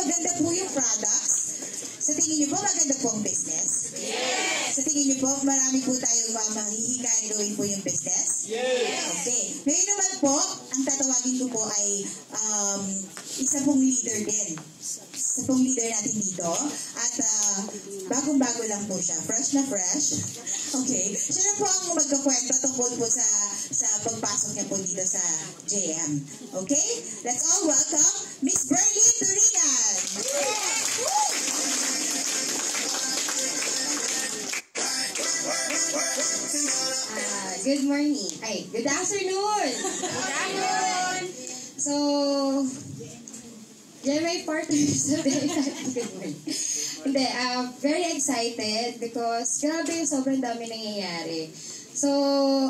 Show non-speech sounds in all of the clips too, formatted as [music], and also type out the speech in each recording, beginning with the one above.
maganda po yung products? Sa tingin niyo po, maganda po ang business? Yes! Sa tingin niyo po, marami po tayong uh, mahihikain gawin po yung business? Yes! Okay. Ngayon naman po, ang tatawagin ko po ay um, isa pong leader din. Isa pong leader natin dito. At uh, bagong-bago lang po siya. Fresh na fresh. Okay. Siya na po ang magkakwento tungkol po sa sa pagpasok niya po dito sa JM. Okay? Let's all welcome Miss good morning. Ay, good afternoon. Good afternoon. So, yan may partners [laughs] sa good morning. Hindi, uh, very excited because grabe yung sobrang dami nangyayari. So,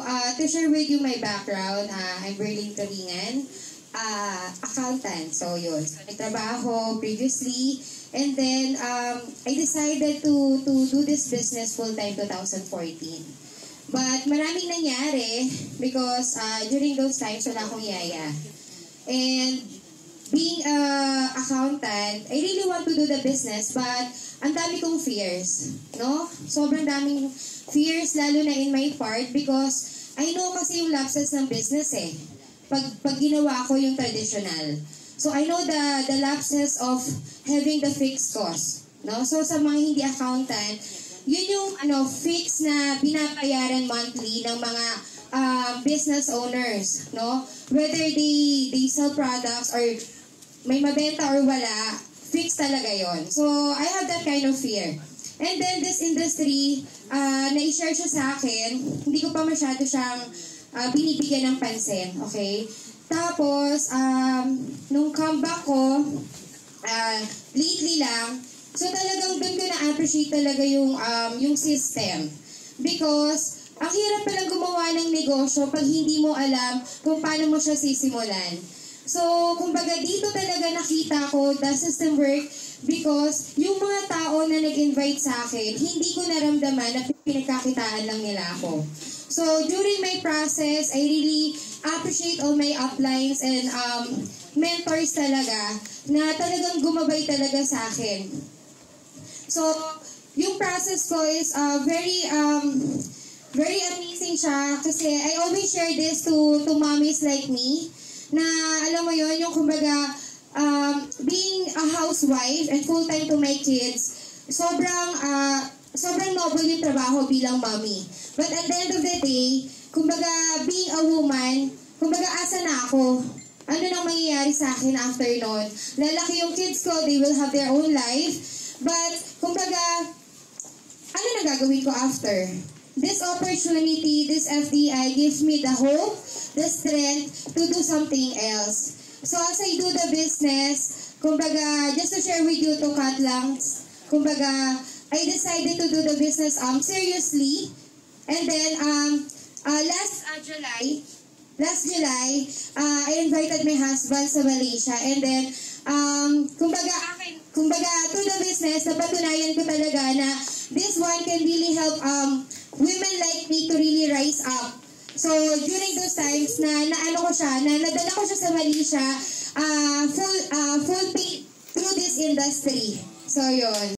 uh, to share with you my background, uh, I'm Berlin Kalingan, uh, accountant. So, yun. So, nagtrabaho previously. And then, um, I decided to, to do this business full-time 2014. But maraming nangyari because uh, during those times, wala akong yaya. And being a accountant, I really want to do the business, but ang dami kong fears, no? Sobrang daming fears, lalo na in my part, because I know kasi yung lapses ng business eh. Pag, pag ginawa ko yung traditional. So I know the, the lapses of having the fixed cost, no? So sa mga hindi accountant, yun yung ano fix na binabayaran monthly ng mga um, business owners, no? Whether they they sell products or may mabenta or wala, fix talaga yon. So, I have that kind of fear. And then, this industry, uh, na-share siya sa akin, hindi ko pa masyado siyang uh, binibigyan ng pansin, okay? Tapos, um, nung comeback ko, uh, lately lang, so talagang na-appreciate talaga yung, um, yung system. Because, ang hirap palang gumawa ng negosyo pag hindi mo alam kung paano mo siya sisimulan. So, kumbaga dito talaga nakita ko the system work because yung mga tao na nag-invite sa akin, hindi ko naramdaman na pinagkakitaan lang nila ako. So, during my process, I really appreciate all my uplines and um, mentors talaga na talagang gumabay talaga sa akin. So, yung process ko is uh, very um, very amazing siya kasi I always share this to to mommies like me na alam mo yon yung kumbaga um, being a housewife and full-time to my kids sobrang uh, sobrang noble yung trabaho bilang mommy. But at the end of the day kumbaga being a woman kumbaga asa na ako? Ano nang mangyayari sa akin after nun? Lalaki yung kids ko they will have their own life. But kumbaga ano na gagawin ko after this opportunity, this FDI gives me the hope, the strength to do something else. So as I do the business, kumbaga, just to share with you to cut lang, kumbaga, I decided to do the business um seriously. And then, um, uh, last uh, July, last July, uh, I invited my husband sa Malaysia. And then, um, kumbaga, akin, kumbaga, to the business, napatunayan ko talaga na this one can really help um, women like me to really rise up. So, during those times na naano ko siya, na nadala ko siya sa Malaysia, uh, full, uh, full pay through this industry. So, yun.